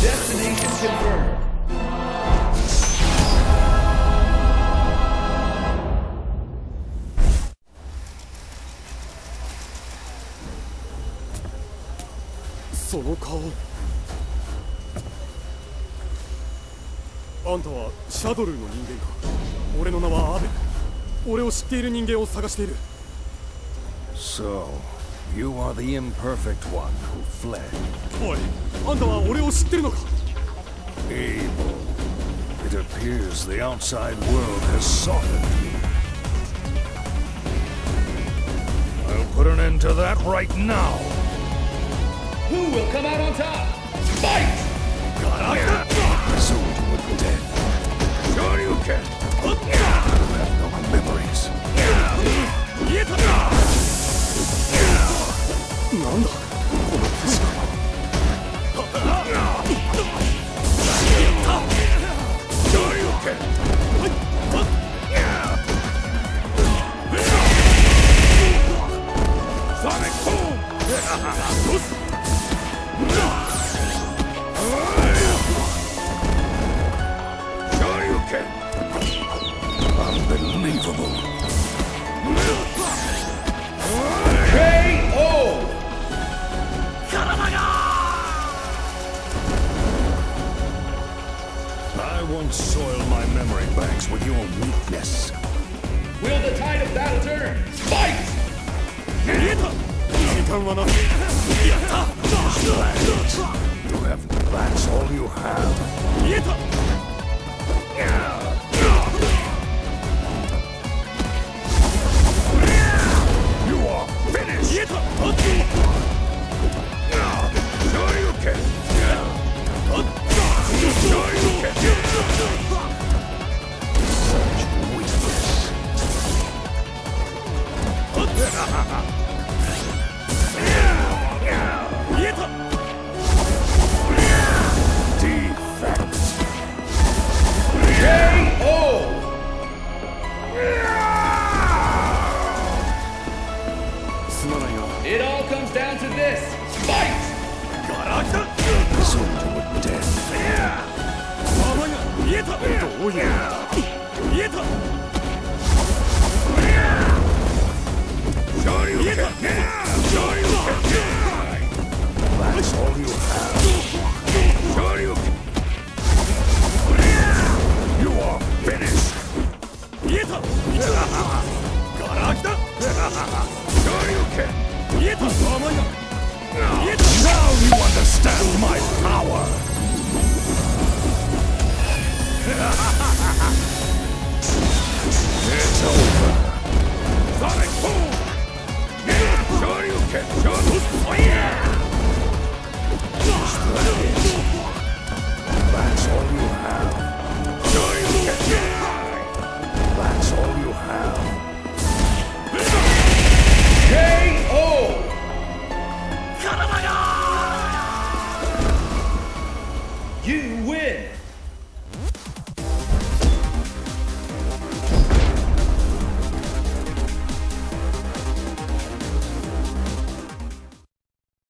Destination confirmed. その顔あんたはシャドルーの人間か俺の名はアベル俺を知っている人間を探している So, you are the imperfect one who fled. おいあんたは俺を知ってるのか Abel. It appears the outside world has softened you. I'll put an end to that right now. Who will come out on top? Fight! Soon you will なん I won't soil my memory banks with your weakness. Will the tide of battle turn? Fight! It all comes down to this. Fight! Soon you will be dead. 泡が見えたどういう Now you understand my power. You win!